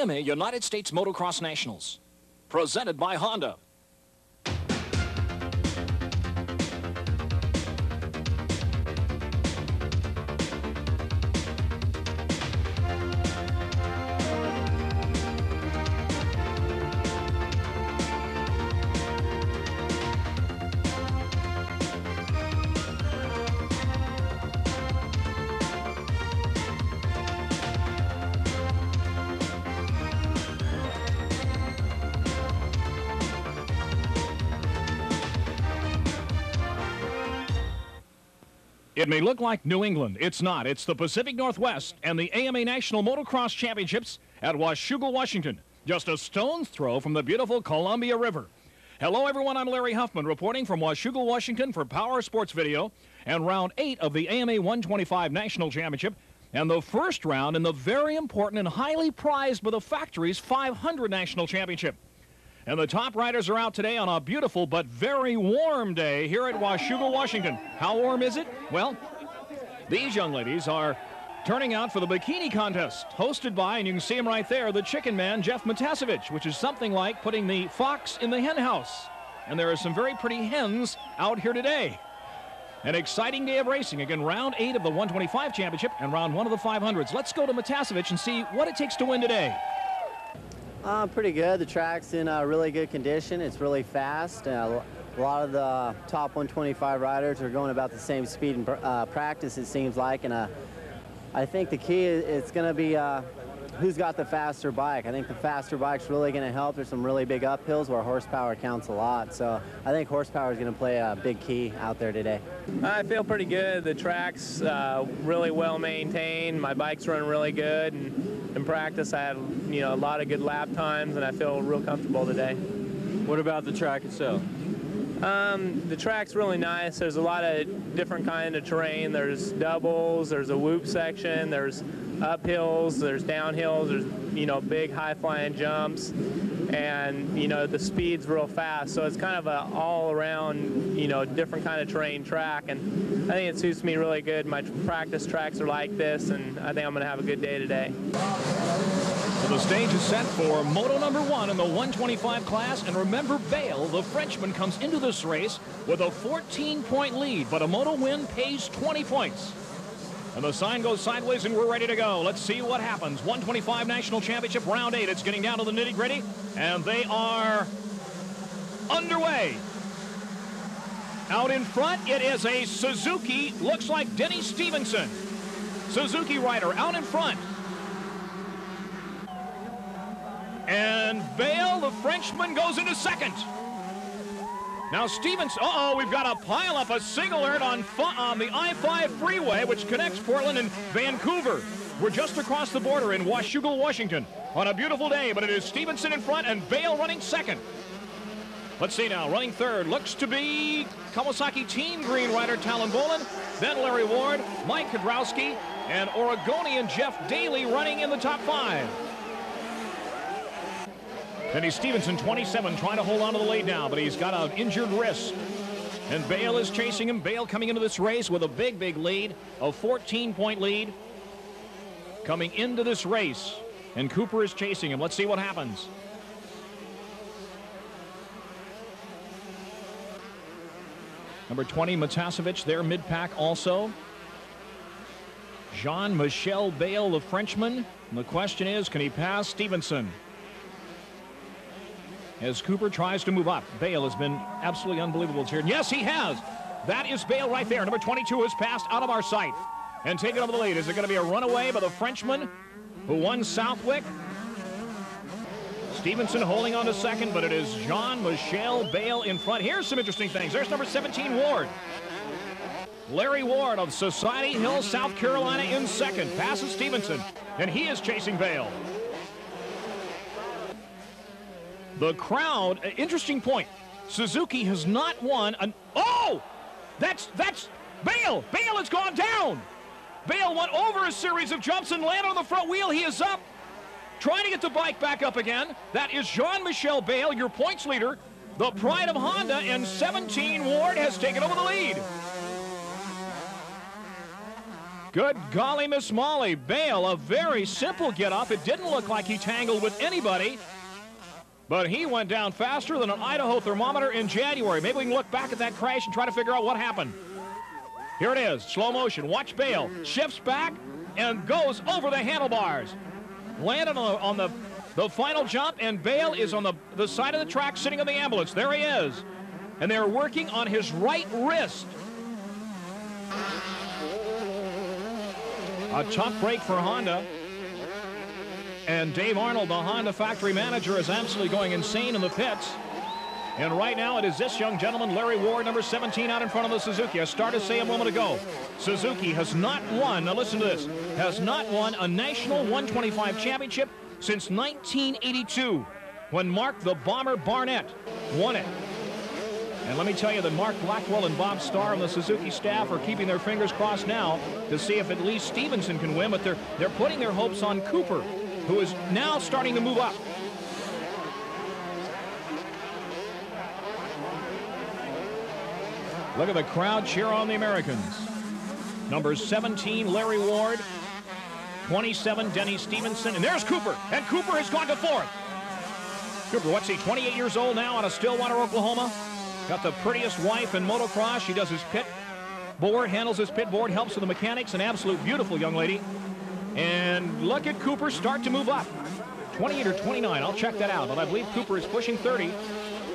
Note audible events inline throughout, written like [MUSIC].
AMA United States Motocross Nationals. Presented by Honda. May look like New England. It's not. It's the Pacific Northwest and the AMA National Motocross Championships at Washougal, Washington. Just a stone's throw from the beautiful Columbia River. Hello, everyone. I'm Larry Huffman reporting from Washougal, Washington for Power Sports Video and round eight of the AMA 125 National Championship and the first round in the very important and highly prized by the factories 500 National Championship. And the top riders are out today on a beautiful but very warm day here at Washougal, Washington. How warm is it? Well, these young ladies are turning out for the bikini contest hosted by, and you can see him right there, the chicken man, Jeff Matiasevich, which is something like putting the fox in the hen house. And there are some very pretty hens out here today. An exciting day of racing. Again, round eight of the 125 championship and round one of the 500s. Let's go to Matiasevich and see what it takes to win today. Uh, pretty good. The track's in uh, really good condition. It's really fast. Uh, a lot of the top 125 riders are going about the same speed in uh, practice, it seems like. And uh, I think the key is it's going to be uh, who's got the faster bike. I think the faster bike's really going to help. There's some really big uphills where horsepower counts a lot. So I think horsepower is going to play a big key out there today. I feel pretty good. The track's uh, really well maintained. My bike's running really good. And in practice, I had you know a lot of good lap times, and I feel real comfortable today. What about the track itself? Um, the track's really nice. There's a lot of different kind of terrain. There's doubles. There's a whoop section. There's uphills. There's downhills. There's you know big high flying jumps, and you know the speed's real fast. So it's kind of a all around you know different kind of terrain track, and I think it suits me really good. My practice tracks are like this, and I think I'm going to have a good day today. The stage is set for moto number one in the 125 class. And remember, Bayle, the Frenchman, comes into this race with a 14-point lead. But a moto win pays 20 points. And the sign goes sideways, and we're ready to go. Let's see what happens. 125 National Championship, round eight. It's getting down to the nitty-gritty. And they are underway. Out in front, it is a Suzuki. Looks like Denny Stevenson. Suzuki rider out in front. And Bayle, the Frenchman, goes into second. Now Stevens, uh-oh, we've got a pile up, a single alert on, on the I-5 freeway, which connects Portland and Vancouver. We're just across the border in Washougal, Washington, on a beautiful day, but it is Stevenson in front and Bayle running second. Let's see now, running third looks to be Kawasaki Team Green rider Tallon Vohland, then Larry Ward, Mike Kiedrowski, and Oregonian Jeff Daly running in the top five. Denny Stevenson, 27, trying to hold on to the lead now, but he's got an injured wrist. And Bayle is chasing him. Bayle coming into this race with a big, big lead, a 14-point lead. Coming into this race, and Cooper is chasing him. Let's see what happens. Number 20, Matiasevich, there mid-pack also. Jean-Michel Bayle, the Frenchman. And the question is, can he pass Stevenson? As Cooper tries to move up. Bayle has been absolutely unbelievable here. Yes, he has. That is Bayle right there. Number 22 has passed out of our sight and taken over the lead. Is it going to be a runaway by the Frenchman who won Southwick? Stevenson holding on to second, but it is Jean-Michel Bayle in front. Here's some interesting things. There's number 17, Ward. Larry Ward of Society Hill, South Carolina in second. Passes Stevenson, and he is chasing Bayle. The crowd, interesting point. Suzuki has not won an, oh! That's, that's, Bayle! Bayle has gone down! Bayle went over a series of jumps and landed on the front wheel. He is up, trying to get the bike back up again. That is Jean-Michel Bayle, your points leader, the pride of Honda, and 17 Ward has taken over the lead. Good golly, Miss Molly. Bayle, a very simple get off. It didn't look like he tangled with anybody, but he went down faster than an Idaho thermometer in January. Maybe we can look back at that crash and try to figure out what happened. Here it is, slow motion. Watch Bayle. Shifts back and goes over the handlebars. Landed on the, on the, the final jump, and Bayle is on the, the side of the track sitting on the ambulance. There he is. And they're working on his right wrist. A tough break for Honda. And Dave Arnold, behind the Honda factory manager, is absolutely going insane in the pits. And right now it is this young gentleman, Larry Ward, number 17, out in front of the Suzuki. I started to say a moment ago, Suzuki has not won, now listen to this, has not won a national 125 championship since 1982 when Mark the Bomber Barnett won it. And let me tell you that Mark Blackwell and Bob Starr and the Suzuki staff are keeping their fingers crossed now to see if at least Stevenson can win, but they're, they're putting their hopes on Cooper, who is now starting to move up. Look at the crowd cheer on the Americans. Number 17, Larry Ward. 27, Denny Stevenson. And there's Cooper. And Cooper has gone to fourth. Cooper, what's he, 28 years old now out of Stillwater, Oklahoma? Got the prettiest wife in motocross. She does his pit board, handles his pit board, helps with the mechanics. An absolute beautiful young lady. And look at Cooper start to move up. 28 or 29, I'll check that out. But I believe Cooper is pushing 30.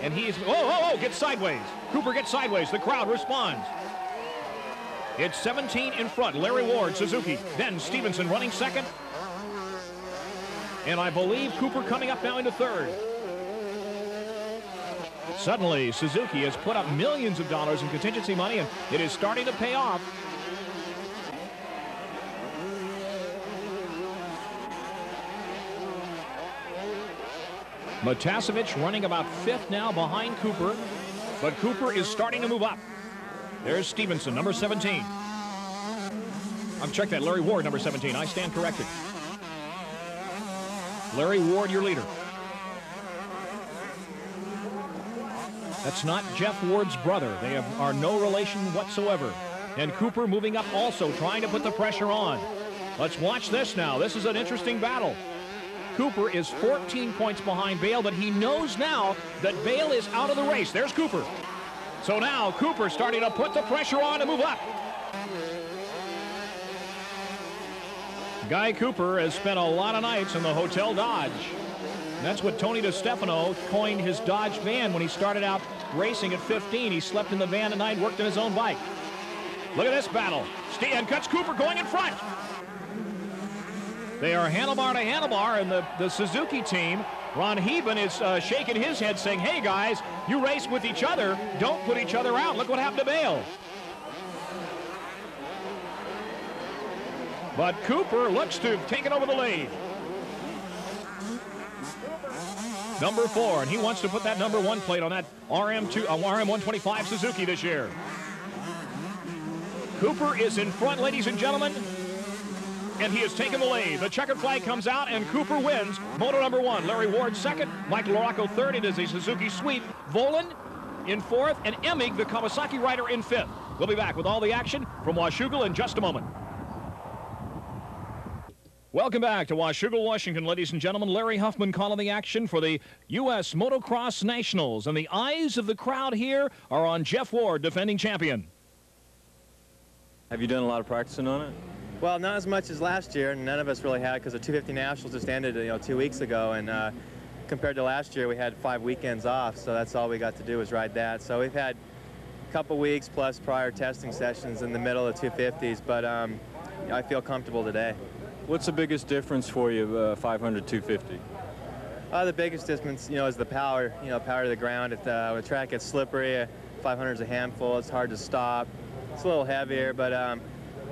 And he is, oh, oh, oh, gets sideways. Cooper gets sideways. The crowd responds. It's 17 in front. Larry Ward, Suzuki. Then Stevenson running second. And I believe Cooper coming up now into third. Suddenly, Suzuki has put up millions of dollars in contingency money, and it is starting to pay off. Matiasevich running about fifth now behind Cooper, but Cooper is starting to move up. There's Stevenson, number 17. I've checked that. Larry Ward, number 17. I stand corrected. Larry Ward, your leader. That's not Jeff Ward's brother. They have, are no relation whatsoever. And Cooper moving up also, trying to put the pressure on. Let's watch this now. This is an interesting battle. Cooper is 14 points behind Bayle, but he knows now that Bayle is out of the race. There's Cooper. So now Cooper starting to put the pressure on to move up. Guy Cooper has spent a lot of nights in the Hotel Dodge. That's what Tony DeStefano coined his Dodge van when he started out racing at 15. He slept in the van at night, worked in his own bike. Look at this battle. And cuts Cooper going in front. They are handlebar to handlebar, and the, the Suzuki team, Ron Heben is uh, shaking his head saying, hey guys, you race with each other, don't put each other out. Look what happened to Bayle. But Cooper looks to have taken over the lead. Number four, and he wants to put that number one plate on that RM2, uh, RM125 Suzuki this year. Cooper is in front, ladies and gentlemen and he has taken the lead. The checkered flag comes out, and Cooper wins. Moto number one. Larry Ward second. Mike LaRocco third. It is a Suzuki sweep. Vohland in fourth, and Emig, the Kawasaki rider, in fifth. We'll be back with all the action from Washougal in just a moment. Welcome back to Washougal, Washington, ladies and gentlemen. Larry Huffman calling the action for the U.S. Motocross Nationals. And the eyes of the crowd here are on Jeff Ward, defending champion. Have you done a lot of practicing on it? Well, not as much as last year, and none of us really had because the 250 Nationals just ended, you know, two weeks ago, and uh, compared to last year, we had five weekends off, so that's all we got to do was ride that. So we've had a couple weeks plus prior testing sessions in the middle of 250s, but um, I feel comfortable today. What's the biggest difference for you, uh, 500, 250? Uh, the biggest difference, you know, is the power. You know, power to the ground. If the, the track gets slippery, 500 is a handful. It's hard to stop. It's a little heavier, but um,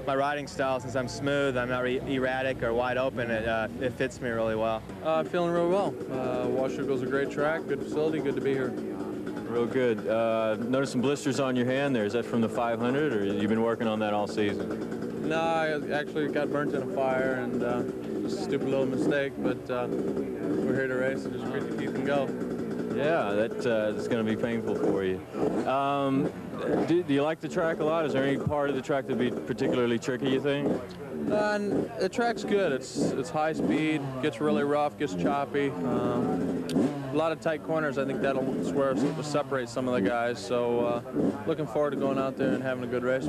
my riding style, since I'm smooth, I'm not erratic or wide open, it, uh, it fits me really well. Uh, feeling real well. Uh, Washougal's a great track, good facility, good to be here. Real good. Uh, notice some blisters on your hand there. Is that from the 500, or you've been working on that all season? No, I actually got burnt in a fire, and uh, just a stupid little mistake, but uh, we're here to race and just keep and go. Yeah, that uh, going to be painful for you. Um, do, do, you like the track a lot? Is there any part of the track that would be particularly tricky, you think? Uh, the track's good. It's it's high speed, gets really rough, gets choppy. Um, a lot of tight corners. I think that'll where separate some of the guys. So uh, looking forward to going out there and having a good race.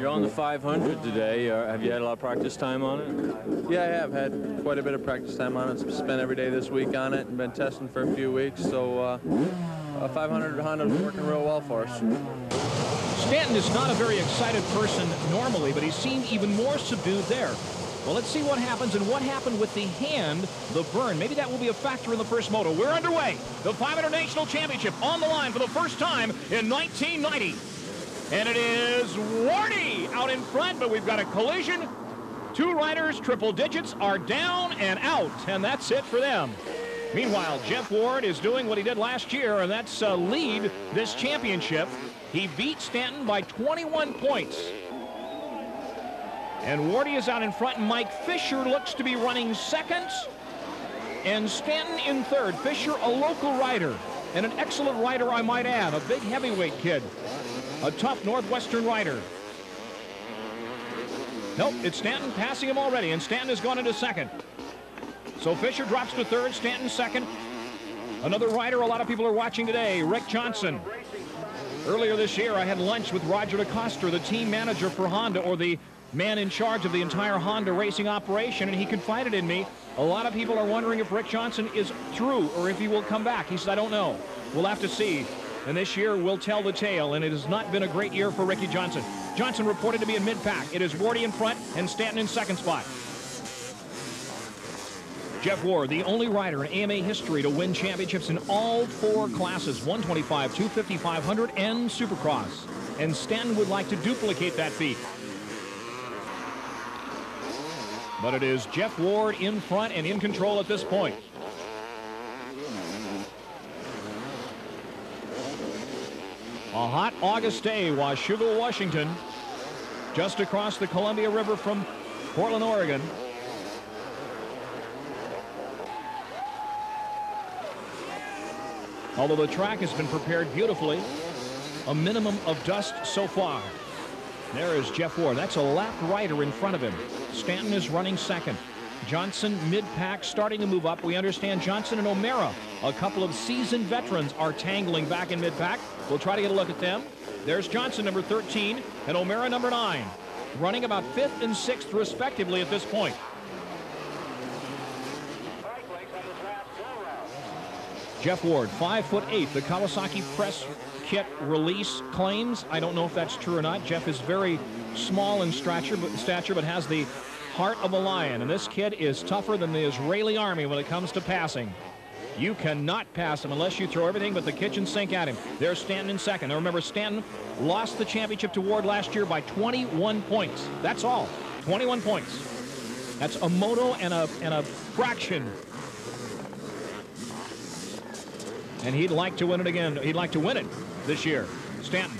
You're on the 500 today. Uh, have you had a lot of practice time on it? Yeah, I have had quite a bit of practice time on it. Spent every day this week on it and been testing for a few weeks. So uh, 500 Honda is working real well for us. Stanton is not a very excited person normally, but he seemed even more subdued there. Well, let's see what happens and what happened with the hand, the burn. Maybe that will be a factor in the first moto. We're underway. The 500 National Championship on the line for the first time in 1990. And it is Wardy out in front, but we've got a collision. Two riders, triple digits, are down and out, and that's it for them. Meanwhile, Jeff Ward is doing what he did last year, and that's uh, lead this championship. He beat Stanton by 21 points. And Wardy is out in front, Mike Fisher looks to be running second, and Stanton in third. Fisher, a local rider, and an excellent rider, I might add, a big heavyweight kid a tough Northwestern rider. Nope, it's Stanton passing him already, and Stanton has gone into second. So Fisher drops to third, Stanton second. Another rider a lot of people are watching today, Rick Johnson. Earlier this year, I had lunch with Roger DeCoster, the team manager for Honda, or the man in charge of the entire Honda racing operation, and he confided in me. A lot of people are wondering if Rick Johnson is through or if he will come back. He said, I don't know. We'll have to see and this year will tell the tale, and it has not been a great year for Ricky Johnson. Johnson reported to be in mid-pack. It is Wardy in front and Stanton in second spot. Jeff Ward, the only rider in AMA history to win championships in all four classes, 125, 250, 500, and Supercross. And Stanton would like to duplicate that feat. But it is Jeff Ward in front and in control at this point. A hot August day, Washougal, Washington, just across the Columbia River from Portland, Oregon. Although the track has been prepared beautifully, a minimum of dust so far. There is Jeff Ward. That's a lap rider in front of him. Stanton is running second. Johnson mid-pack starting to move up. We understand Johnson and O'Mara, a couple of seasoned veterans, are tangling back in mid-pack. We'll try to get a look at them. There's Johnson, number 13, and O'Mara, number 9, running about 5th and 6th, respectively, at this point. Jeff Ward, 5 foot 8. The Kawasaki press kit release claims. I don't know if that's true or not. Jeff is very small in stature, but, stature, but has the heart of a lion. And this kid is tougher than the Israeli army when it comes to passing. You cannot pass him unless you throw everything but the kitchen sink at him. There's Stanton in second. Now remember, Stanton lost the championship to Ward last year by 21 points. That's all. 21 points. That's a moto and a, and a fraction. And he'd like to win it again. He'd like to win it this year, Stanton,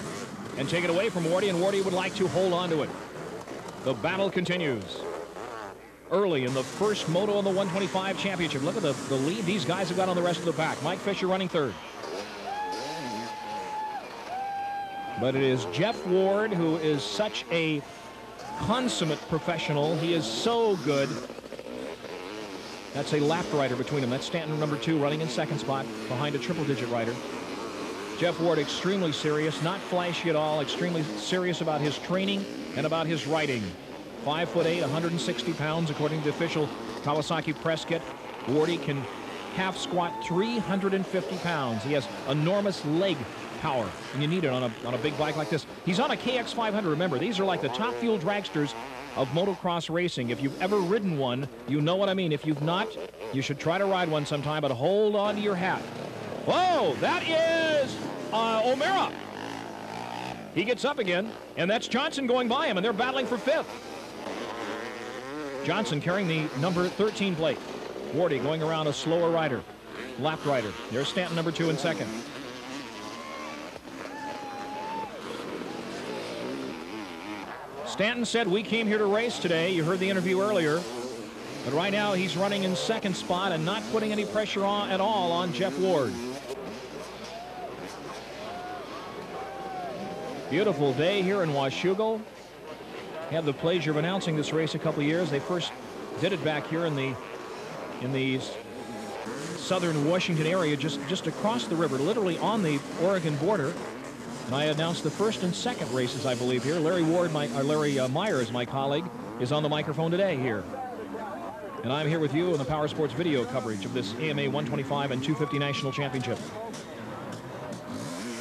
and take it away from Wardy, and Wardy would like to hold on to it. The battle continues early in the first Moto on the 125 championship. Look at the, the lead these guys have got on the rest of the pack. Mike Fisher running third. But it is Jeff Ward who is such a consummate professional. He is so good. That's a lap rider between them. That's Stanton number two running in second spot behind a triple digit rider. Jeff Ward extremely serious, not flashy at all, extremely serious about his training and about his riding. Five foot eight, 160 pounds, according to the official Kawasaki press kit. Wardy can half squat 350 pounds. He has enormous leg power, and you need it on a, on a big bike like this. He's on a KX500. Remember, these are like the top fuel dragsters of motocross racing. If you've ever ridden one, you know what I mean. If you've not, you should try to ride one sometime, but hold on to your hat. Whoa, that is uh, O'Mara. He gets up again, and that's Johnson going by him, and they're battling for fifth. Johnson carrying the number 13 plate. Wardy going around a slower rider. Lap rider. There's Stanton number two in second. Stanton said we came here to race today. You heard the interview earlier. But right now he's running in second spot and not putting any pressure on, at all on Jeff Ward. Beautiful day here in Washougal. Had the pleasure of announcing this race a couple years. They first did it back here in the in the southern Washington area, just just across the river, literally on the Oregon border. And I announced the first and second races, I believe, here. Larry Ward, my uh, Larry uh, Myers, my colleague, is on the microphone today here. And I'm here with you in the Power Sports video coverage of this AMA 125 and 250 National Championship.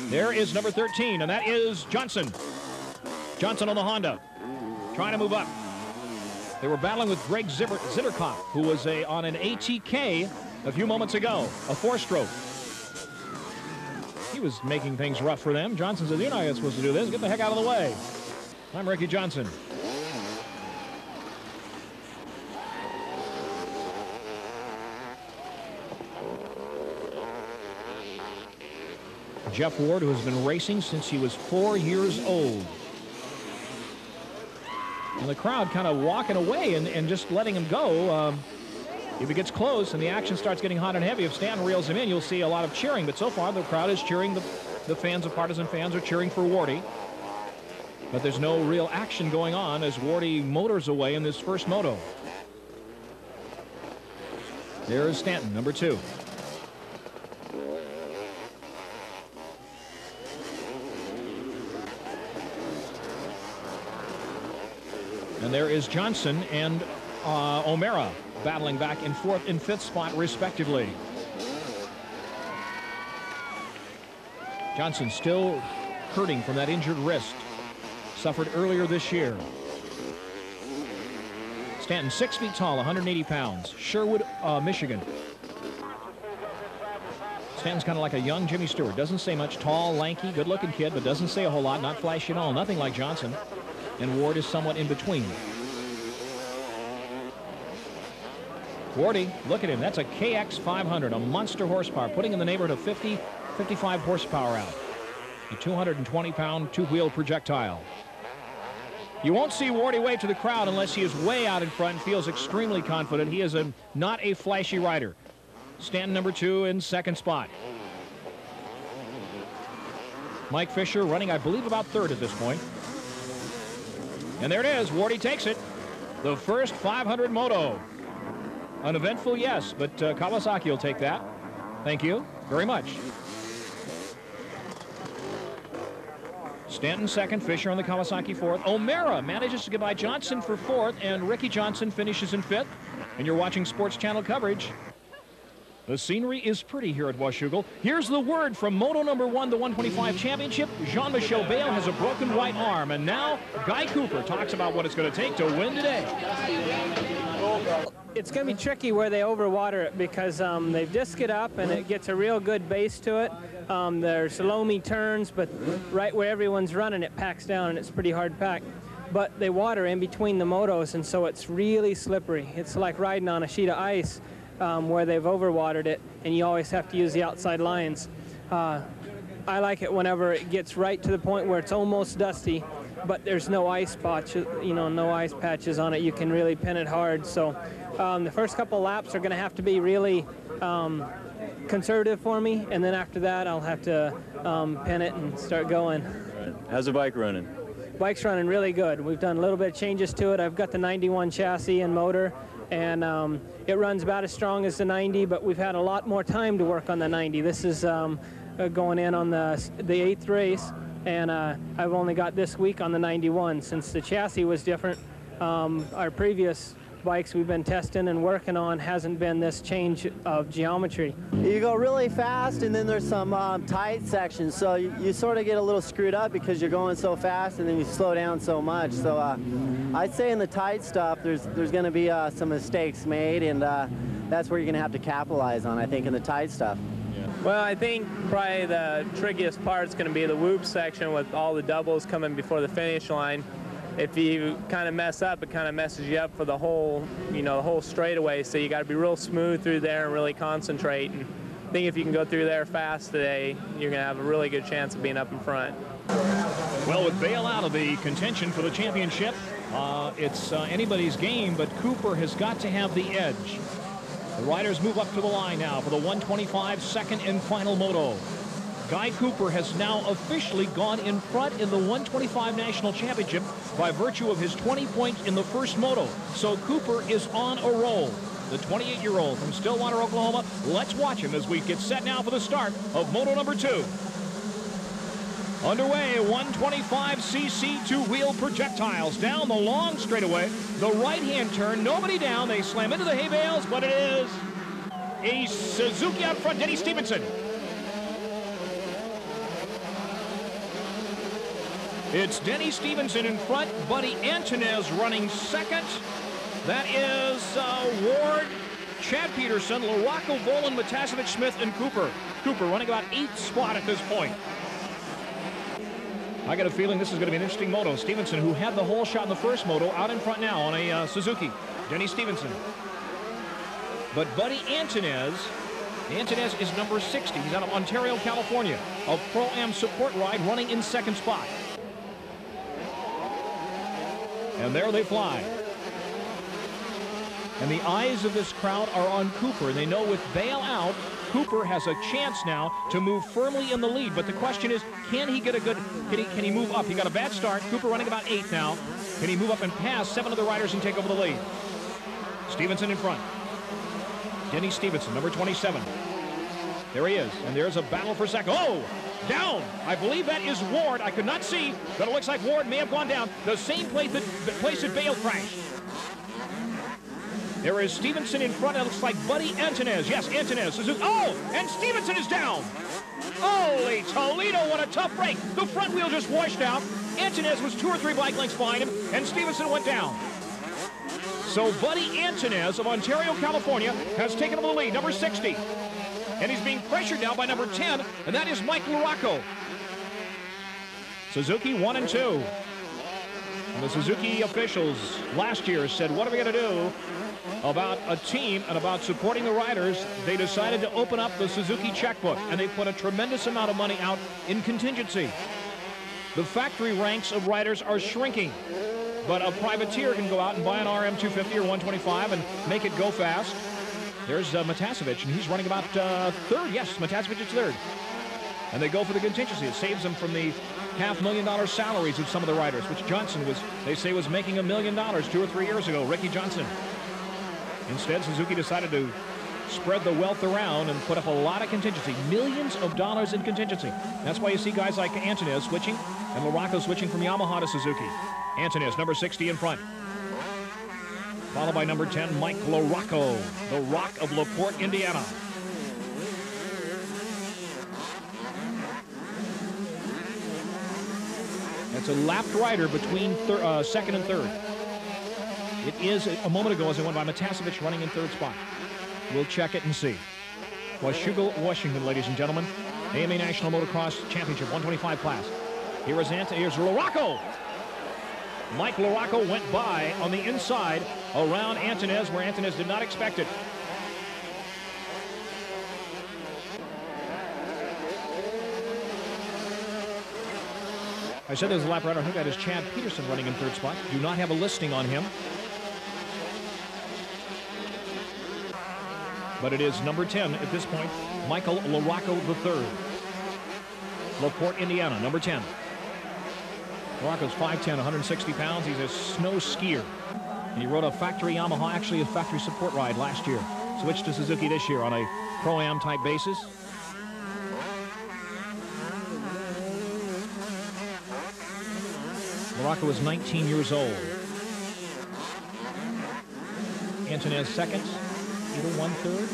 There is number 13, and that is Johnson. Johnson on the Honda, trying to move up. They were battling with Greg Zitterkopf, who was a, on an ATK a few moments ago, a four-stroke. He was making things rough for them. Johnson says, you're not supposed to do this. Get the heck out of the way. I'm Ricky Johnson. Jeff Ward, who has been racing since he was four years old. The crowd kind of walking away and, and just letting him go. Um, if it gets close and the action starts getting hot and heavy, if Stanton reels him in, you'll see a lot of cheering. But so far, the crowd is cheering. The, the fans, of partisan fans, are cheering for Wardy. But there's no real action going on as Wardy motors away in this first moto. There is Stanton, number two. And there is Johnson and uh, O'Mara battling back in fourth and fifth spot, respectively. Johnson still hurting from that injured wrist. Suffered earlier this year. Stanton, six feet tall, 180 pounds. Sherwood, uh, Michigan. Stanton's kind of like a young Jimmy Stewart. Doesn't say much. Tall, lanky, good-looking kid, but doesn't say a whole lot. Not flashy at all. Nothing like Johnson and Ward is somewhat in between. Wardy, look at him. That's a KX 500, a monster horsepower, putting in the neighborhood of 50, 55 horsepower out. A 220-pound two-wheel projectile. You won't see Wardy wave to the crowd unless he is way out in front and feels extremely confident. He is a, not a flashy rider. Stanton number two in second spot. Mike Fisher running, I believe, about third at this point. And there it is. Wardy takes it. The first 500 moto. Uneventful, yes, but uh, Kawasaki will take that. Thank you very much. Stanton second, Fisher on the Kawasaki fourth. O'Mara manages to get by Johnson for fourth, and Ricky Johnson finishes in fifth. And you're watching Sports Channel coverage the scenery is pretty here at Washougal. Here's the word from Moto number one, the 125 championship. Jean-Michel Bayle has a broken right arm. And now Guy Cooper talks about what it's going to take to win today. It's going to be tricky where they overwater it because um, they disc it up and it gets a real good base to it. Um, there's loamy turns, but right where everyone's running, it packs down and it's pretty hard packed but they water in between the motos and so it's really slippery. It's like riding on a sheet of ice um, where they've overwatered it, and you always have to use the outside lines. Uh, I like it whenever it gets right to the point where it's almost dusty, but there's no ice spots, you know, no ice patches on it. You can really pin it hard. So um, the first couple laps are going to have to be really um, conservative for me, and then after that, I'll have to um, pin it and start going. How's the bike running? Bike's running really good. We've done a little bit of changes to it. I've got the 91 chassis and motor, and um, it runs about as strong as the 90, but we've had a lot more time to work on the 90. This is um, uh, going in on the, the eighth race, and uh, I've only got this week on the 91. Since the chassis was different, um, our previous bikes we've been testing and working on hasn't been this change of geometry. You go really fast and then there's some um, tight sections so you, you, sort of get a little screwed up because you're going so fast and then you slow down so much. So uh, I'd say in the tight stuff there's, there's going to be uh, some mistakes made and uh, that's where you're going to have to capitalize on I think in the tight stuff. Well, I think probably the trickiest part is going to be the whoop section with all the doubles coming before the finish line if you kind of mess up, it kind of messes you up for the whole, you know, the whole straightaway. So you got to be real smooth through there and really concentrate. And I think if you can go through there fast today, you're going to have a really good chance of being up in front. Well, with Bayle out of the contention for the championship, uh, it's uh, anybody's game, but Cooper has got to have the edge. The riders move up to the line now for the 125 second and final moto. Guy Cooper has now officially gone in front in the 125 National Championship by virtue of his 20 points in the first moto. So Cooper is on a roll. The 28-year-old from Stillwater, Oklahoma. Let's watch him as we get set now for the start of moto number two. Underway, 125cc two-wheel projectiles down the long straightaway. The right-hand turn, nobody down. They slam into the hay bales, but it is a Suzuki out front, Denny Stephenson. It's Denny Stevenson in front, Buddy Antunez running second. That is uh, Ward, Chad Peterson, LaRocco, Vohland, Matiasevich, Smith, and Cooper. Cooper running about eighth spot at this point. I got a feeling this is going to be an interesting moto. Stevenson, who had the whole shot in the first moto, out in front now on a uh, Suzuki. Denny Stevenson. But Buddy Antunez, Antunez is number 60. He's out of Ontario, California. A Pro-Am support ride running in second spot. And there they fly. And the eyes of this crowd are on Cooper. They know with Bayle out, Cooper has a chance now to move firmly in the lead. But the question is, can he get a good, can he, can he move up? He got a bad start. Cooper running about eighth now. Can he move up and pass seven of the riders and take over the lead? Stevenson in front. Denny Stevenson, number 27. There he is, and there's a battle for second. Oh, down. I believe that is Ward. I could not see, but it looks like Ward may have gone down. The same place that, the place that Bayle crashed. There is Stevenson in front. It looks like Buddy Antunez. Yes, Antunez. Oh, and Stevenson is down. Holy Toledo, what a tough break. The front wheel just washed out. Antunez was two or three bike lengths behind him, and Stevenson went down. So Buddy Antunez of Ontario, California, has taken over the lead, number 60. And he's being pressured now by number 10, and that is Mike LaRocco. Suzuki 1 and 2. And the Suzuki officials last year said, what are we going to do about a team and about supporting the riders? They decided to open up the Suzuki checkbook, and they put a tremendous amount of money out in contingency. The factory ranks of riders are shrinking, but a privateer can go out and buy an RM250 or 125 and make it go fast. There's uh, Matiasevich, and he's running about uh, third. Yes, Matiasevich is third. And they go for the contingency. It saves them from the half million dollar salaries of some of the riders, which Johnson was, they say, was making a million dollars two or three years ago. Ricky Johnson. Instead, Suzuki decided to spread the wealth around and put up a lot of contingency. Millions of dollars in contingency. That's why you see guys like Antunez switching and LaRocco switching from Yamaha to Suzuki. Antunez, number 60 in front. Followed by number 10, Mike LaRocco, the Rock of LaPorte, Indiana. That's a lapped rider between uh, second and third. It is, a moment ago, as I went by, Matiasevich running in third spot. We'll check it and see. Washougal, Washington, ladies and gentlemen. AMA National Motocross Championship, 125 class. Here is Ant here's LaRocco. Mike LaRocco went by on the inside around Antunez, where Antunez did not expect it. I said there's a lap rider. I think that is Chad Peterson running in third spot. Do not have a listing on him. But it is number 10 at this point, Michael LaRocco III. LaPorte, Indiana, number 10. LaRocco's 5'10", 160 pounds. He's a snow skier. He rode a factory Yamaha, actually a factory support ride last year. Switched to Suzuki this year on a Pro-Am type basis. LaRocco was 19 years old. Antunez second, Ito one third,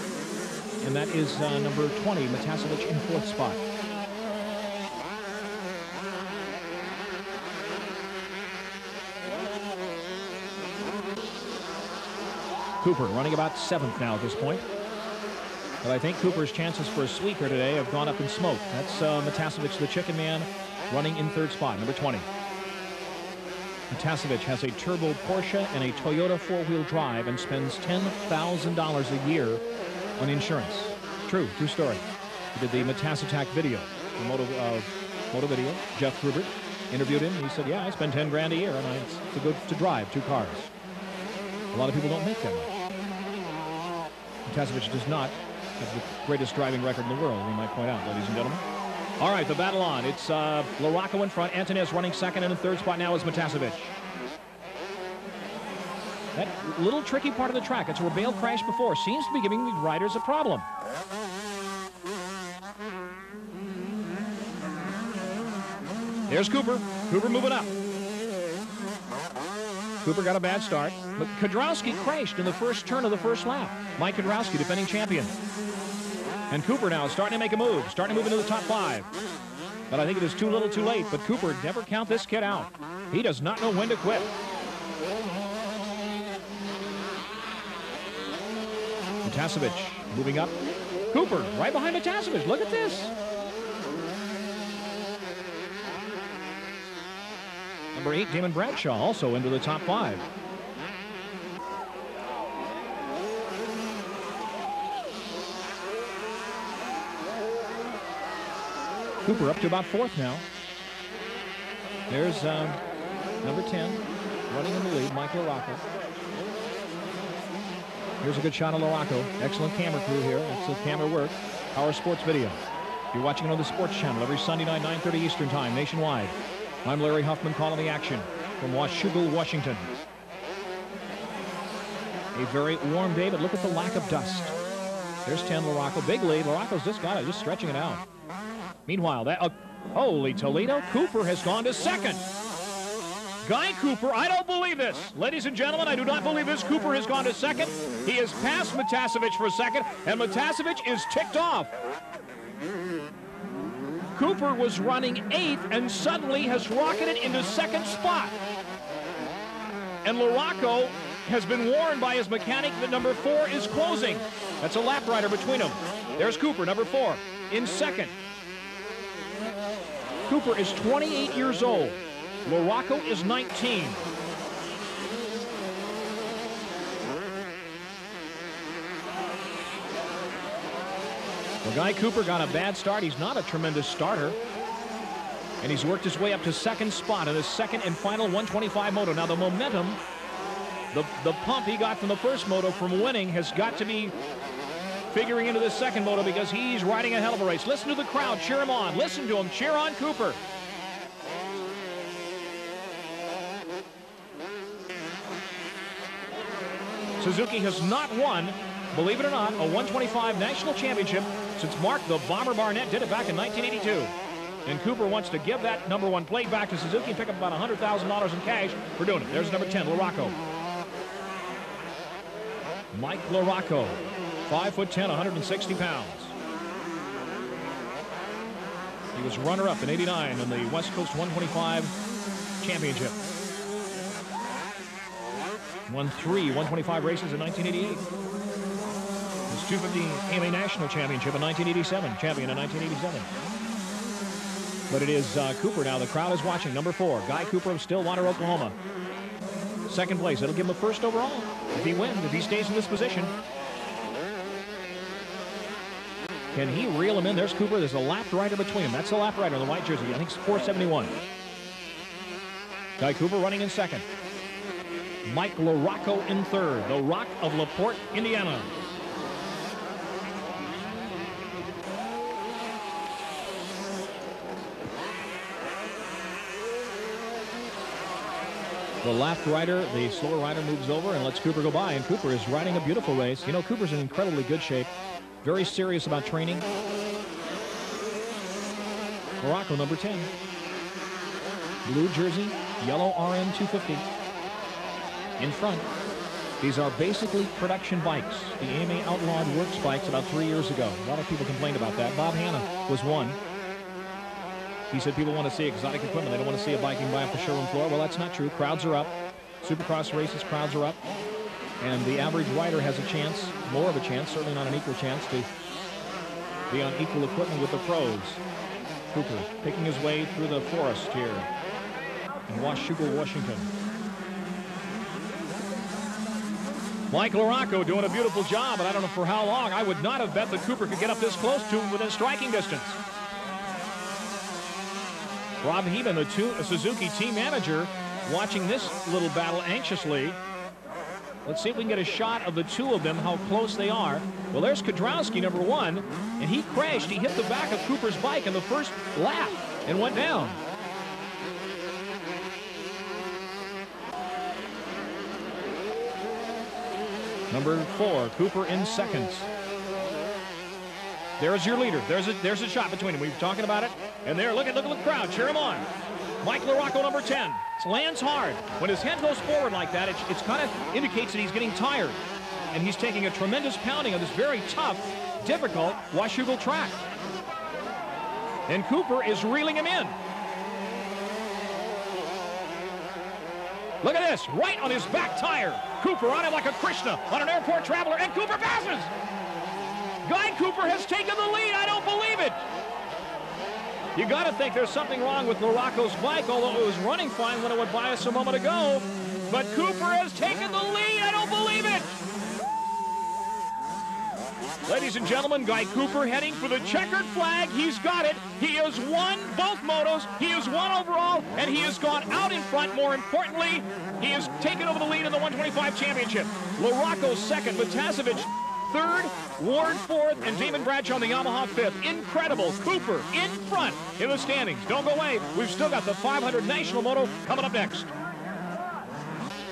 and that is uh, number 20, Matiasevich in fourth spot. Cooper running about seventh now at this point. But I think Cooper's chances for a sweeper today have gone up in smoke. That's uh, Matiasevich, the chicken man, running in third spot, number 20. Matiasevich has a turbo Porsche and a Toyota four-wheel drive and spends $10,000 a year on insurance. True, true story. He did the Matasattack video, the moto, uh, moto video. Jeff Grubert interviewed him. He said, yeah, I spend 10 grand a year and I, it's good to drive two cars. A lot of people don't make that much. Matiasevich does not have the greatest driving record in the world, we might point out, ladies and gentlemen. All right, the battle on. It's uh, LaRocco in front. Antunez running second, and in third spot now is Matiasevich. That little tricky part of the track, it's where Bayle crashed before, seems to be giving the riders a problem. There's Cooper. Cooper moving up. Cooper got a bad start, but Kiedrowski crashed in the first turn of the first lap. Mike Kiedrowski, defending champion. And Cooper now starting to make a move, starting to move into the top five. But I think it is too little too late, but Cooper never count this kid out. He does not know when to quit. Matiasevich moving up. Cooper right behind Matiasevich. Look at this. Number eight, Damon Bradshaw, also into the top five. Cooper up to about fourth now. There's um, number 10 running in the lead, Michael LaRocco. Here's a good shot of LaRocco. Excellent camera crew here. Excellent camera work. Power Sports Video. You're watching it on the Sports Channel every Sunday night, 9.30 Eastern Time, nationwide. I'm Larry Huffman calling the action from Washougal, Washington. A very warm day, but look at the lack of dust. There's 10 LaRocco. Big lead. LaRocco's just got it, just stretching it out. Meanwhile, that uh, holy Toledo, Cooper has gone to second. Guy Cooper, I don't believe this. Ladies and gentlemen, I do not believe this. Cooper has gone to second. He has passed Matiasevich for second, and Matiasevich is ticked off. Cooper was running eighth and suddenly has rocketed into second spot. And LaRocco has been warned by his mechanic that number four is closing. That's a lap rider between them. There's Cooper, number four, in second. Cooper is 28 years old. LaRocco is 19. Well, Guy Cooper got a bad start. He's not a tremendous starter. And he's worked his way up to second spot in his second and final 125 moto. Now the momentum, the, the pump he got from the first moto from winning has got to be figuring into the second moto because he's riding a hell of a race. Listen to the crowd. Cheer him on. Listen to him. Cheer on Cooper. Suzuki has not won, believe it or not, a 125 national championship since Mark the Bomber Barnett did it back in 1982. And Cooper wants to give that number one plate back to Suzuki and pick up about $100,000 in cash for doing it. There's number 10, LaRocco. Mike LaRocco, 5 foot 10, 160 pounds. He was runner-up in 89 in the West Coast 125 championship. Won three 125 races in 1988. His 250 AMA National Championship in 1987. Champion in 1987. But it is uh, Cooper now. The crowd is watching. Number four, Guy Cooper of Stillwater, Oklahoma. Second place. It'll give him a first overall. If he wins, if he stays in this position. Can he reel him in? There's Cooper. There's a lap rider between him. That's the lap rider in the white jersey. I think it's 471. Guy Cooper running in second. Mike LaRocco in third. The Rock of LaPorte, Indiana. The left rider, the slower rider moves over and lets Cooper go by, and Cooper is riding a beautiful race. You know, Cooper's in incredibly good shape, very serious about training. LaRocco, number 10. Blue jersey, yellow RM 250 in front. These are basically production bikes. The AMA outlawed works bikes about three years ago. A lot of people complained about that. Bob Hanna was one. He said people want to see exotic equipment. They don't want to see a biking by off the showroom floor. Well, that's not true. Crowds are up. Supercross races, crowds are up. And the average rider has a chance, more of a chance, certainly not an equal chance, to be on equal equipment with the pros. Cooper picking his way through the forest here in Washougal, Washington. Mike LaRocco doing a beautiful job, and I don't know for how long. I would not have bet that Cooper could get up this close to him within striking distance. Rob Heben, the two, Suzuki team manager, watching this little battle anxiously. Let's see if we can get a shot of the two of them, how close they are. Well, there's Kiedrowski, number one, and he crashed. He hit the back of Cooper's bike in the first lap and went down. Number four, Cooper in seconds. There's your leader. There's a there's a shot between them. We were talking about it. And there, look at look at the crowd. Cheer him on. Mike LaRocco, number 10. Lands hard. When his head goes forward like that, it, it's kind of indicates that he's getting tired. And he's taking a tremendous pounding on this very tough, difficult Washougal track. And Cooper is reeling him in. Look at this, right on his back tire. Cooper on him like a Krishna on an airport traveler, and Cooper passes. Guy Cooper has taken the lead. I don't believe it. You got to think there's something wrong with LaRocco's bike, although it was running fine when it went by us a moment ago. But Cooper has taken the lead. I don't believe it. Ladies and gentlemen, Guy Cooper heading for the checkered flag. He's got it. He has won both motos. He has won overall, and he has gone out in front. More importantly, he has taken over the lead in the 125 championship. LaRocco second, Matiasevich third, Ward fourth, and Damon Bradshaw on the Yamaha fifth. Incredible. Cooper in front in the standings. Don't go away. We've still got the 500 National Moto coming up next.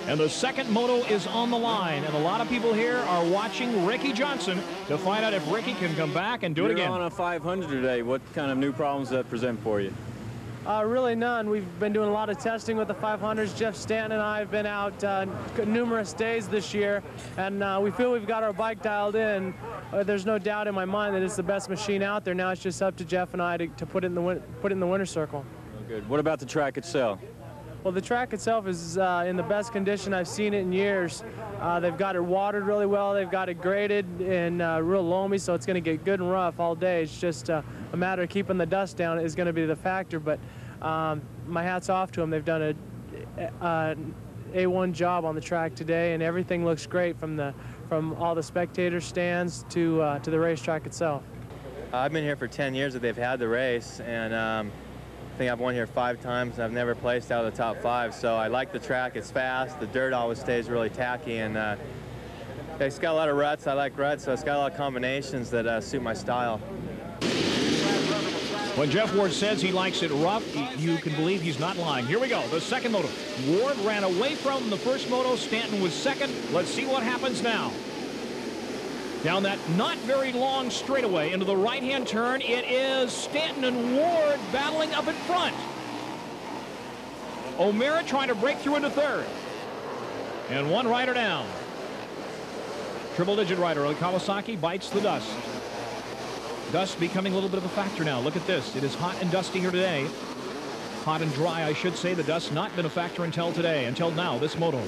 And the second moto is on the line, and a lot of people here are watching Ricky Johnson to find out if Ricky can come back and do You're it again. on a 500 today. What kind of new problems does that present for you? Uh, really none. We've been doing a lot of testing with the 500s. Jeff Stanton and I have been out uh, numerous days this year, and uh, we feel we've got our bike dialed in. Uh, there's no doubt in my mind that it's the best machine out there. Now it's just up to Jeff and I to, to put it in the win- put it in the winner circle. Oh, good. What about the track itself? Well, the track itself is uh, in the best condition I've seen it in years. Uh, they've got it watered really well. They've got it graded and uh, real loamy, so it's going to get good and rough all day. It's just uh, a matter of keeping the dust down is going to be the factor. But um, my hat's off to them. They've done a, a A1 job on the track today, and everything looks great from the from all the spectator stands to uh, to the racetrack itself. I've been here for 10 years that they've had the race, and um, I think I've won here five times. I've never placed out of the top five, so I like the track. It's fast. The dirt always stays really tacky, and uh, it's got a lot of ruts. I like ruts, so it's got a lot of combinations that uh, suit my style. When Jeff Ward says he likes it rough, you can believe he's not lying. Here we go, the second moto. Ward ran away from the first moto. Stanton was second. Let's see what happens now. Down that not very long straightaway into the right-hand turn, it is Stanton and Ward battling up in front. O'Mara trying to break through into third. And one rider down. Triple-digit rider, Kawasaki bites the dust. Dust becoming a little bit of a factor now. Look at this. It is hot and dusty here today. Hot and dry, I should say. The dust not been a factor until today, until now, this moto.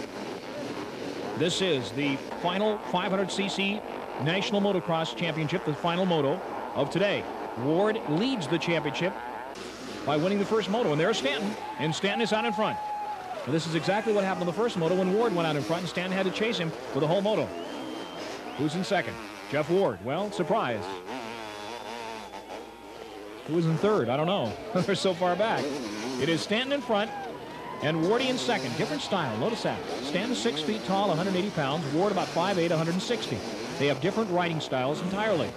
This is the final 500cc National Motocross Championship, the final moto of today. Ward leads the championship by winning the first moto, and there's Stanton, and Stanton is out in front. And this is exactly what happened in the first moto when Ward went out in front, and Stanton had to chase him for the whole moto. Who's in second? Jeff Ward. Well, surprise. Who was in third? I don't know. [LAUGHS] They're so far back. It is Stanton in front and Wardy in second. Different style. Notice that. Stanton six feet tall, 180 pounds. Ward about 5'8", 160. They have different writing styles entirely.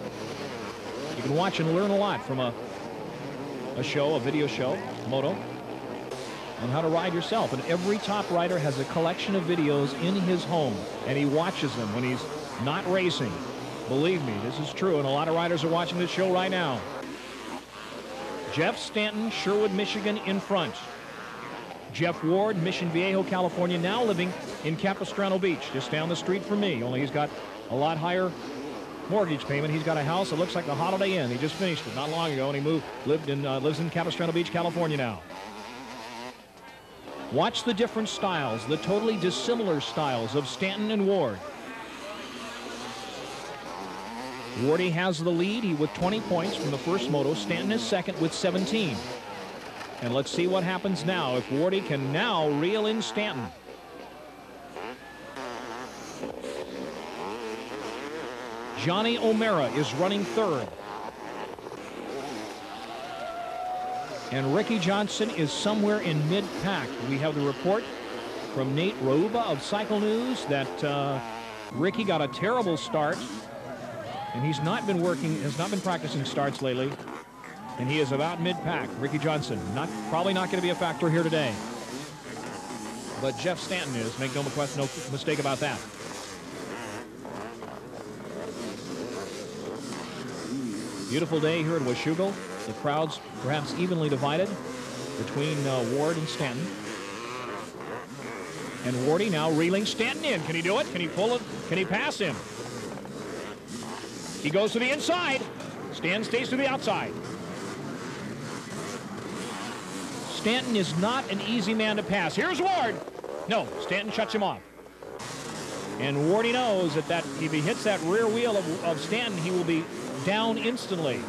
You can watch and learn a lot from a, a show, a video show, moto, on how to ride yourself. And every top rider has a collection of videos in his home, and he watches them when he's not racing. Believe me, this is true, and a lot of riders are watching this show right now. Jeff Stanton, Sherwood, Michigan in front. Jeff Ward, Mission Viejo, California, now living in Capistrano Beach, just down the street from me, only he's got a lot higher mortgage payment. He's got a house that looks like the Holiday Inn. He just finished it not long ago, and he moved, lived in, uh, lives in Capistrano Beach, California now. Watch the different styles, the totally dissimilar styles of Stanton and Ward. Wardy has the lead. He with 20 points from the first moto. Stanton is second with 17. And let's see what happens now if Wardy can now reel in Stanton. Johnny O'Mara is running third. And Ricky Johnson is somewhere in mid-pack. We have the report from Nate Roba of Cycle News that uh, Ricky got a terrible start, and he's not been working, has not been practicing starts lately, and he is about mid-pack. Ricky Johnson, not probably not going to be a factor here today, but Jeff Stanton is. Make no, no mistake about that. Beautiful day here at Washougal. The crowd's perhaps evenly divided between uh, Ward and Stanton. And Wardy now reeling Stanton in. Can he do it? Can he pull it? Can he pass him? He goes to the inside. Stanton stays to the outside. Stanton is not an easy man to pass. Here's Ward. No, Stanton shuts him off. And Wardy knows that, that if he hits that rear wheel of, of Stanton, he will be down instantly.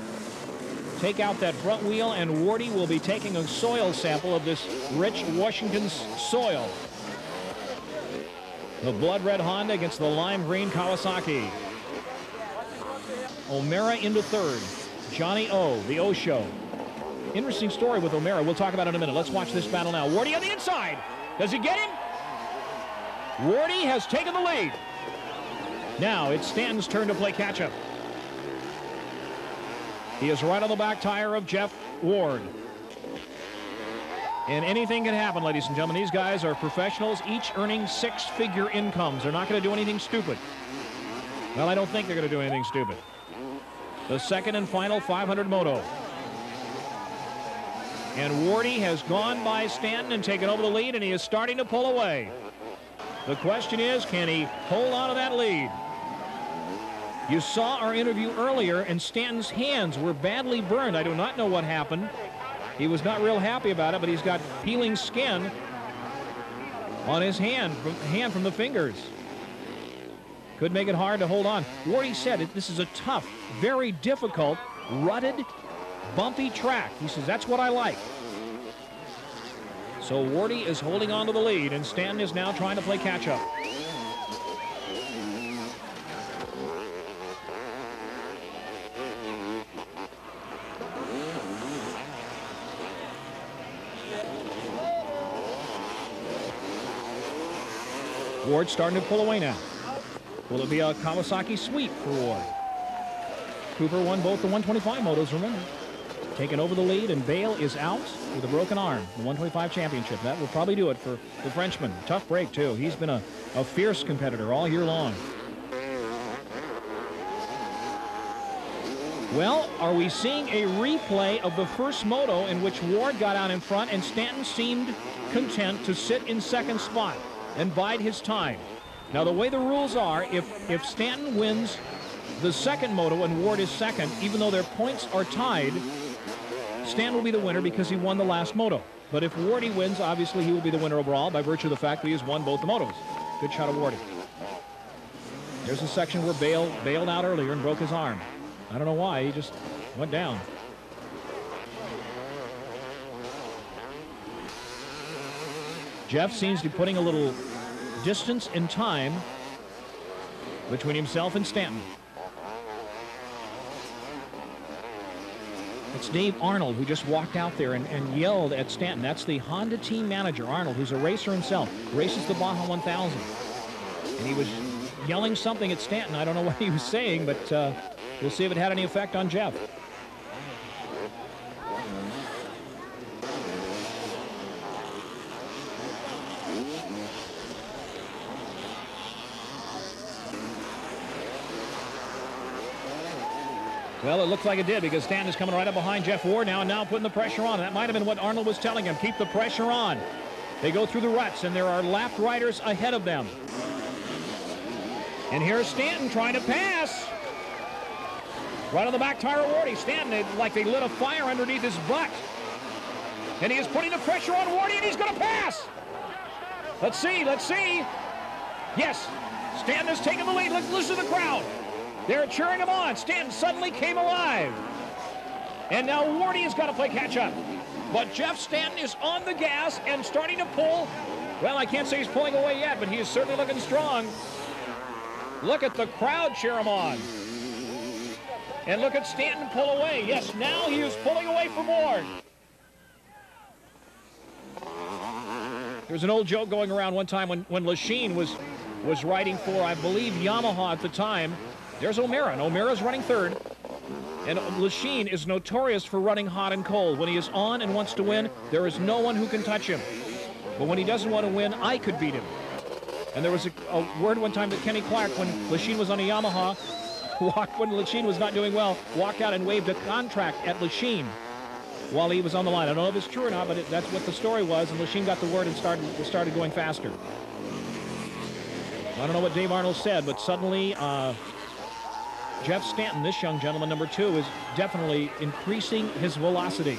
Take out that front wheel, and Wardy will be taking a soil sample of this rich Washington's soil. The blood red Honda against the lime green Kawasaki. O'Mara into third. Johnny O, the O show. Interesting story with O'Mara. We'll talk about it in a minute. Let's watch this battle now. Wardy on the inside. Does he get him? Wardy has taken the lead. Now it's Stanton's turn to play catch-up. He is right on the back tire of Jeff Ward. And anything can happen, ladies and gentlemen. These guys are professionals, each earning six-figure incomes. They're not going to do anything stupid. Well, I don't think they're going to do anything stupid. The second and final 500 moto. And Wardy has gone by Stanton and taken over the lead, and he is starting to pull away. The question is, can he hold on to that lead? You saw our interview earlier, and Stanton's hands were badly burned. I do not know what happened. He was not real happy about it, but he's got peeling skin on his hand, hand from the fingers. Could make it hard to hold on. Wardy said it, this is a tough, very difficult, rutted, bumpy track. He says, that's what I like. So Wardy is holding on to the lead, and Stanton is now trying to play catch-up. Ward starting to pull away now. Will it be a Kawasaki sweep for Ward? Cooper won both the 125 motos, remember. Taking over the lead, and Bayle is out with a broken arm. The 125 championship. That will probably do it for the Frenchman. Tough break, too. He's been a, a fierce competitor all year long. Well, are we seeing a replay of the first moto in which Ward got out in front and Stanton seemed content to sit in second spot? And bide his time. Now, the way the rules are, if, if Stanton wins the second moto and Ward is second, even though their points are tied, Stanton will be the winner because he won the last moto. But if Wardy wins, obviously he will be the winner overall by virtue of the fact that he has won both the motos. Good shot of Wardy. There's a section where Bayle bailed out earlier and broke his arm. I don't know why. He just went down. Jeff seems to be putting a little distance and time between himself and Stanton. It's Dave Arnold who just walked out there and, and, yelled at Stanton. That's the Honda team manager, Arnold, who's a racer himself. Races the Baja 1000. And he was yelling something at Stanton. I don't know [LAUGHS] what he was saying, but uh, we'll see if it had any effect on Jeff. Well, it looks like it did because Stanton is coming right up behind Jeff Ward now and now putting the pressure on. That might have been what Arnold was telling him. Keep the pressure on. They go through the ruts, and there are lap riders ahead of them. And here's Stanton trying to pass. Right on the back tire of Wardy. Stanton, like they lit a fire underneath his butt. And he is putting the pressure on Wardy, and he's going to pass. Let's see, let's see. Yes, Stanton has taken the lead. Let's listen to the crowd. They're cheering him on. Stanton suddenly came alive. And now Wardy has got to play catch up. But Jeff Stanton is on the gas and starting to pull. Well, I can't say he's pulling away yet, but he is certainly looking strong. Look at the crowd cheer him on. And look at Stanton pull away. Yes, now he is pulling away from Ward. There's an old joke going around one time when, when Lechien was, was riding for, I believe, Yamaha at the time. There's O'Mara, and O'Mara's running third. And Lechien is notorious for running hot and cold. When he is on and wants to win, there is no one who can touch him. But when he doesn't want to win, I could beat him. And there was a, a word one time that Kenny Clark, when Lechien was on a Yamaha, [LAUGHS] walked when Lechien was not doing well, walked out and waved a contract at Lechien while he was on the line. I don't know if it's true or not, but it, that's what the story was. And Lechien got the word and started started going faster. I don't know what Dave Arnold said, but suddenly uh, Jeff Stanton, this young gentleman, number two, is definitely increasing his velocity.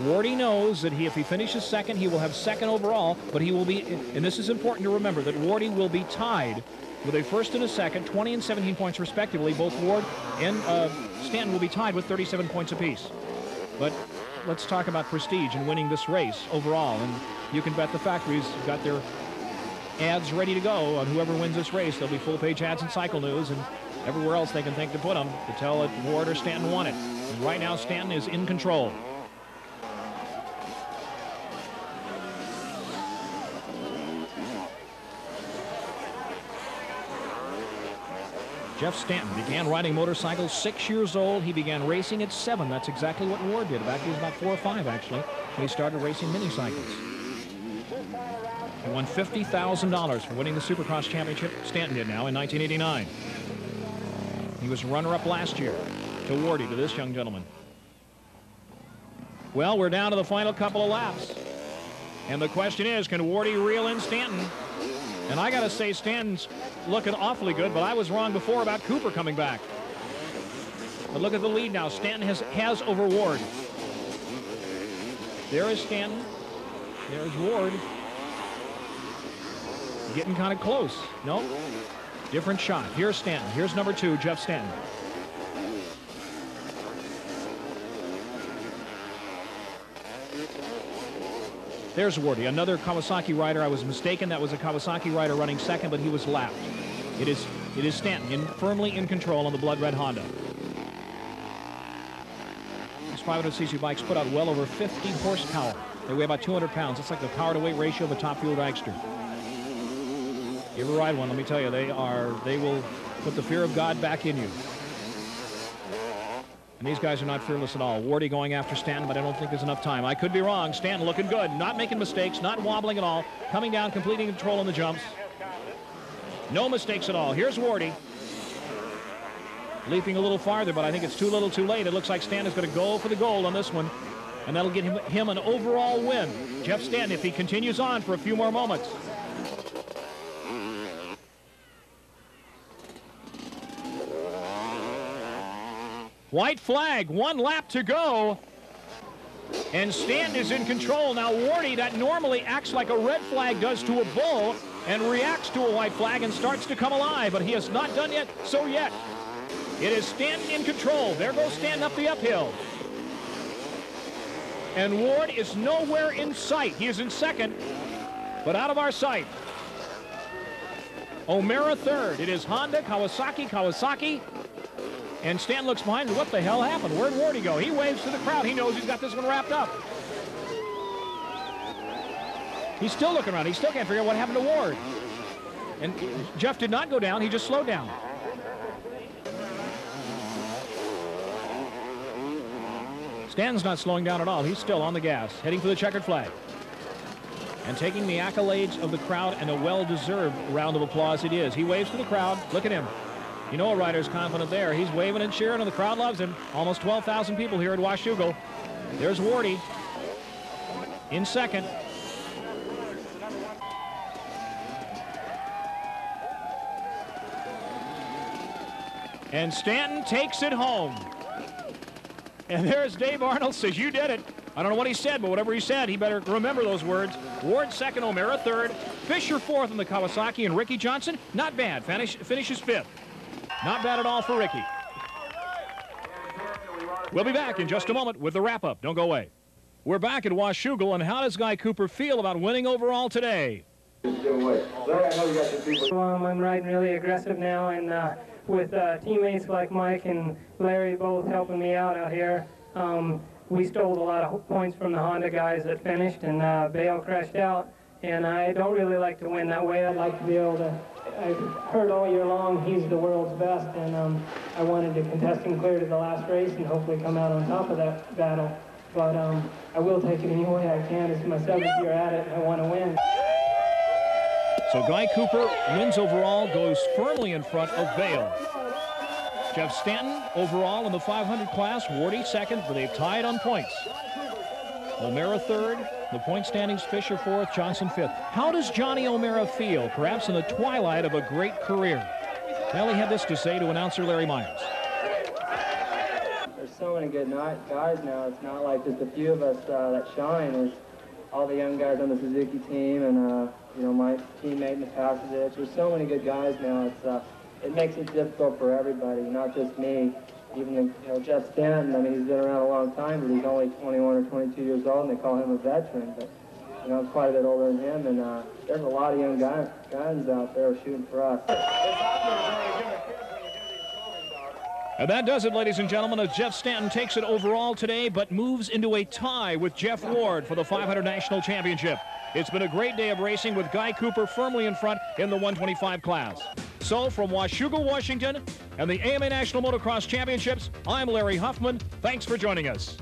Wardy knows that he, if he finishes second, he will have second overall, but he will be, and this is important to remember, that Wardy will be tied with a first and a second, 20 and 17 points respectively. Both Ward and uh, Stanton will be tied with 37 points apiece. But let's talk about prestige and winning this race overall. And you can bet the factories got their ads ready to go on whoever wins this race. There'll be full-page ads in Cycle News and everywhere else they can think to put them to tell that Ward or Stanton won it. And right now, Stanton is in control. Jeff Stanton began riding motorcycles six years old. He began racing at seven. That's exactly what Ward did. Back he was about four or five, actually, when he started racing mini-cycles. He won $50,000 for winning the Supercross Championship. Stanton did now in 1989. He was runner-up last year to Wardy, to this young gentleman. Well, we're down to the final couple of laps. And the question is, can Wardy reel in Stanton? And I got to say, Stanton's looking awfully good, but I was wrong before about Cooper coming back. But look at the lead now. Stanton has, has over Ward. There is Stanton. There's Ward. Getting kind of close. No. Different shot. Here's Stanton. Here's number two, Jeff Stanton. There's Wardy, another Kawasaki rider. I was mistaken. That was a Kawasaki rider running second, but he was lapped. It is, it is Stanton in, firmly in control on the Blood Red Honda. These 500cc bikes put out well over 50 horsepower. They weigh about 200 pounds. It's like the power to weight ratio of a top fuel dragster. You a ride one, let me tell you, they are, they will put the fear of God back in you. And these guys are not fearless at all. Wardy going after Stanton, but I don't think there's enough time. I could be wrong. Stanton looking good, not making mistakes, not wobbling at all, coming down, completing control on the jumps. No mistakes at all. Here's Wardy. Leaping a little farther, but I think it's too little too late. It looks like Stanton's going to go for the gold on this one, and that'll get him, him an overall win. Jeff Stanton, if he continues on for a few more moments. White flag, one lap to go. And Stanton is in control. Now Wardy, that normally acts like a red flag does to a bull and reacts to a white flag and starts to come alive, but he has not done yet, so yet. It is Stanton in control. There goes Stanton up the uphill. And Ward is nowhere in sight. He is in second, but out of our sight. O'Mara third. It is Honda, Kawasaki, Kawasaki, and Stan looks behind him. What the hell happened? Where'd Wardy go? He waves to the crowd. He knows he's got this one wrapped up. He's still looking around. He still can't figure out what happened to Ward. And Jeff did not go down. He just slowed down. Stan's not slowing down at all. He's still on the gas, heading for the checkered flag. And taking the accolades of the crowd and a well-deserved round of applause it is. He waves to the crowd. Look at him. You know a rider's confident there. He's waving and cheering, and the crowd loves him. Almost 12,000 people here at Washougal. There's Wardy in second. And Stanton takes it home. And there's Dave Arnold says, you did it. I don't know what he said, but whatever he said, he better remember those words. Ward second, O'Mara third, Fisher fourth in the Kawasaki, and Ricky Johnson, not bad, finish, finishes fifth. Not bad at all for Ricky. We'll be back in just a moment with the wrap-up. Don't go away. We're back at Washougal, and how does Guy Cooper feel about winning overall today? Well, I'm riding really aggressive now, and uh, with uh, teammates like Mike and Larry both helping me out out here, Um, we stole a lot of points from the Honda guys that finished, and uh, Bayle crashed out. And I don't really like to win that way. I'd like to be able to. I've heard all year long he's the world's best, and um, I wanted to contest him clear to the last race and hopefully come out on top of that battle. But um, I will take it any way I can. It's my seventh year at it, and I want to win. So Guy Cooper wins overall, goes firmly in front of Bayle. Jeff Stanton overall in the 500 class, Wardy second, but they've tied on points. O'Mara third, the point standings, Fisher fourth, Johnson fifth. How does Johnny O'Mara feel, perhaps in the twilight of a great career? Well, he had this to say to announcer Larry Myers. There's so many good guys now. It's not like just a few of us uh, that shine. There's all the young guys on the Suzuki team and, uh, you know, my teammate Passages. There's so many good guys now. It's, uh, it makes it difficult for everybody, not just me. Even, you know, Jeff Stanton, I mean, he's been around a long time, but he's only 21 or 22 years old, and they call him a veteran. But, you know, I'm quite a bit older than him, and uh, there's a lot of young guys, guys out there shooting for us. And that does it, ladies and gentlemen, as Jeff Stanton takes it overall today, but moves into a tie with Jeff Ward for the 500 National Championship. It's been a great day of racing with Guy Cooper firmly in front in the 125 class. So from Washougal, Washington, and the AMA National Motocross Championships, I'm Larry Huffman. Thanks for joining us.